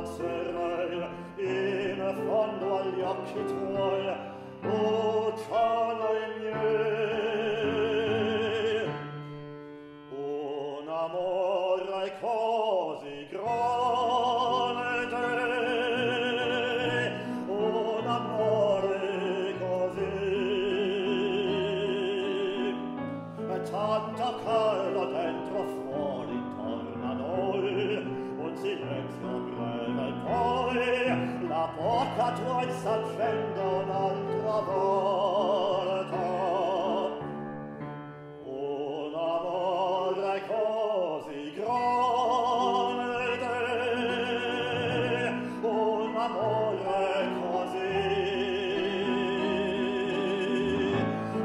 pazzerel in fondo agli occhi tuoi o ciano miei. Un amore così grande un amore così. Tanta la porta tua il un'altra volta. Un amore così grande un amore così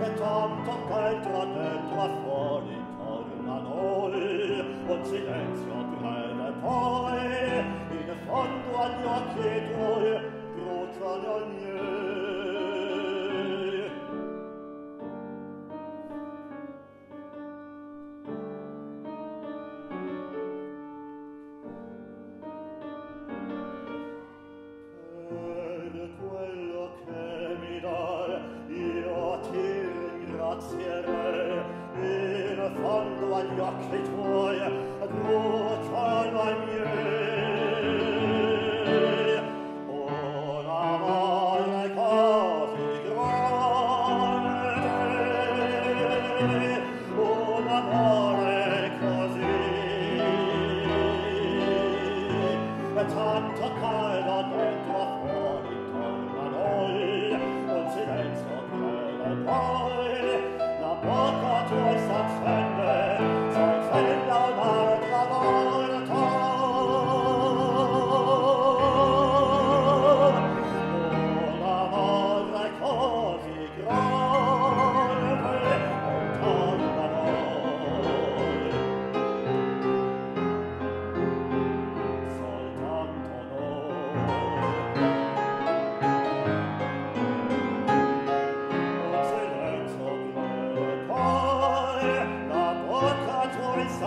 e tanto dentro dentro fuori torna noi un silenzio breve poi in fondo agli occhi tuoi. fondo agli occhi tuoi bruciano ai miei. Una voglia così grande un amore così. Tanto caldo